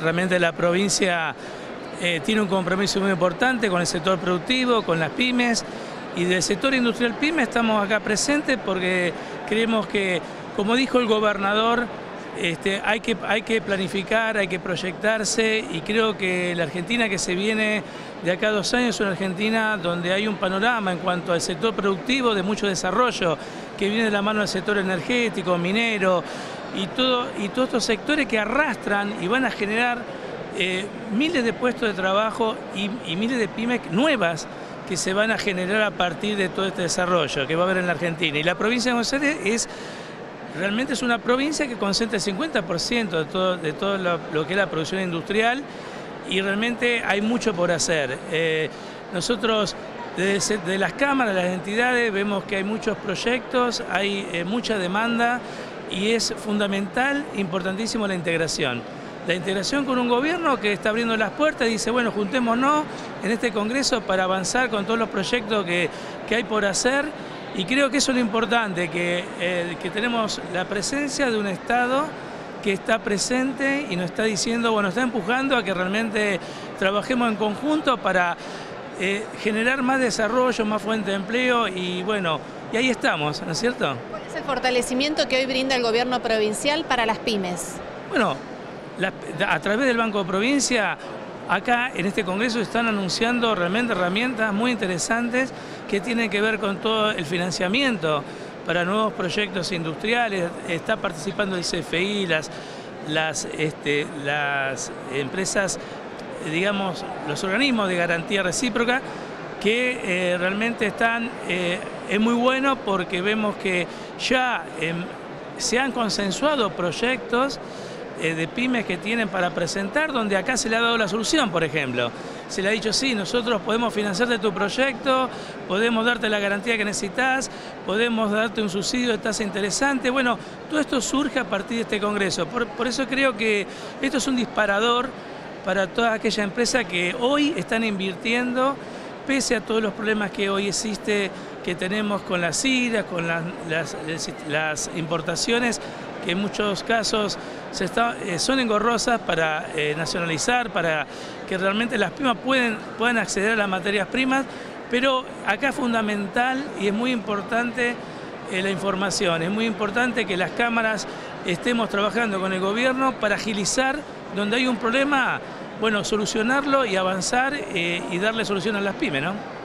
Realmente la provincia eh, tiene un compromiso muy importante con el sector productivo, con las pymes. Y del sector industrial pyme estamos acá presentes porque creemos que, como dijo el gobernador, este, hay, que, hay que planificar, hay que proyectarse y creo que la Argentina que se viene de acá a dos años es una Argentina donde hay un panorama en cuanto al sector productivo de mucho desarrollo que viene de la mano del sector energético, minero y, todo, y todos estos sectores que arrastran y van a generar eh, miles de puestos de trabajo y, y miles de pymes nuevas que se van a generar a partir de todo este desarrollo que va a haber en la Argentina. Y la provincia de Buenos Aires es realmente es una provincia que concentra el 50% de todo, de todo lo, que es la producción industrial y realmente hay mucho por hacer. Eh, nosotros desde las cámaras, las entidades, vemos que hay muchos proyectos, hay eh, mucha demanda y es fundamental, importantísimo la integración. La integración con un gobierno que está abriendo las puertas y dice, bueno, juntémonos en este Congreso para avanzar con todos los proyectos que, que hay por hacer y creo que eso es lo importante, eh, que, tenemos la presencia de un Estado que está presente y nos está diciendo, bueno, está empujando a que realmente trabajemos en conjunto para eh, generar más desarrollo, más fuente de empleo y bueno, y ahí estamos, ¿no es cierto? ¿Cuál es el fortalecimiento que hoy brinda el gobierno provincial para las pymes? Bueno, a través del Banco de Provincia Acá en este congreso están anunciando realmente herramientas muy interesantes que tienen que ver con todo el financiamiento para nuevos proyectos industriales. Está participando el CFI, las, este, las empresas, digamos, los organismos de garantía recíproca que eh, realmente están, eh, es muy bueno porque vemos que ya em, se han consensuado proyectos de pymes que tienen para presentar, donde acá se le ha dado la solución, por ejemplo. Se le ha dicho, sí, nosotros podemos financiarte tu proyecto, podemos darte la garantía que necesitas, podemos darte un subsidio de tasa interesante. Bueno, todo esto surge a partir de este Congreso. Por, por eso creo que esto es un disparador para toda aquella empresa que hoy están invirtiendo, pese a todos los problemas que hoy existe, que tenemos con las iras, con las, las importaciones, que en muchos casos eh, son engorrosas para eh, nacionalizar, para que realmente las pymes pueden, puedan acceder a las materias primas, pero acá es fundamental y es muy importante eh, la información, es muy importante que las cámaras estemos trabajando con el gobierno para agilizar donde hay un problema, bueno, solucionarlo y avanzar y darle solución a las pymes, ¿no?